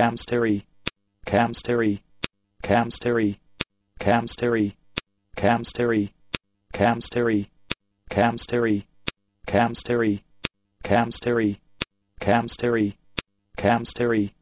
Camstery, Camstery, Camstery, Camstery, Camstery, Camstery, Camstery, Camstery, Camstery, Camstery, Camstery,